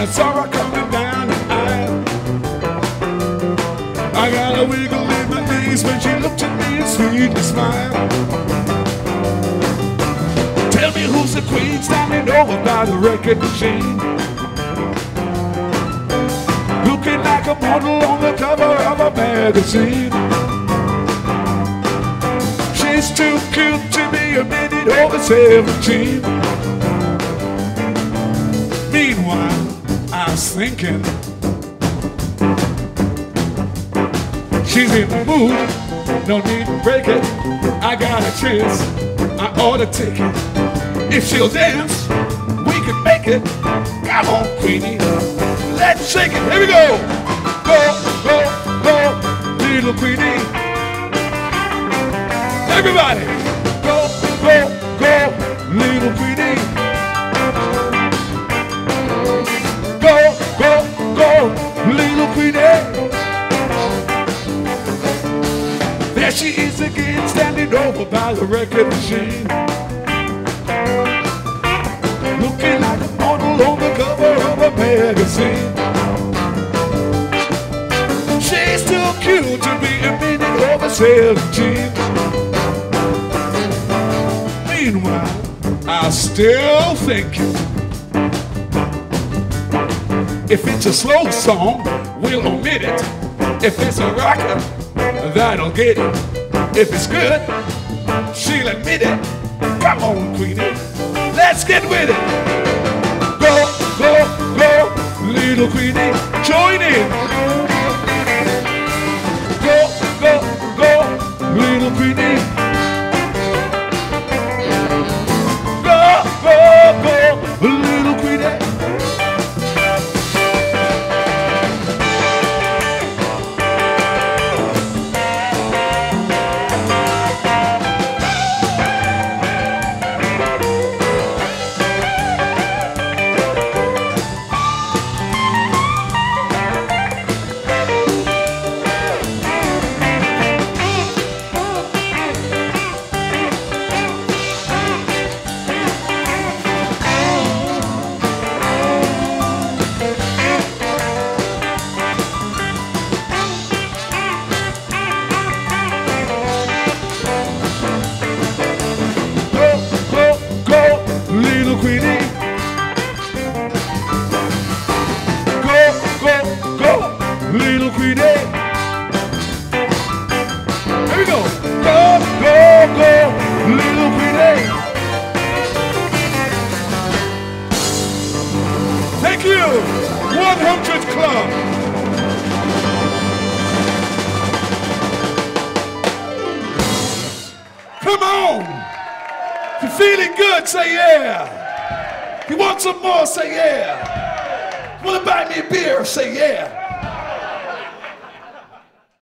I saw her coming down the aisle. I got a wiggle in my knees when she looked at me and sweetly smiled. Tell me who's the queen standing over by the record machine. Looking like a model on the cover of a magazine. She's too cute to be a minute over 17. Meanwhile, I was thinking She's in the mood, no need to break it. I got a chance, I ought to take it. If she'll dance, we can make it. Come on, Queenie, let's shake it. Here we go. Go, go, go, little Queenie. Everybody, There she is again, standing over by the record machine. Looking like a model on the cover of a magazine. She's too cute to be a minute over 17. Meanwhile, I'm still thinking. If it's a slow song, we'll omit it. If it's a rocker, that'll get it. If it's good, she'll admit it. Come on, Queenie, let's get with it. Go, go, go, little Queenie, join in. Queenie. Go, go, go, little Queenie. Here we go. Go, go, go, little Queenie. Thank you, 100 Club. Come on. If you're feeling good, say yeah. You want some more, say yeah. You want to buy me a beer, say yeah.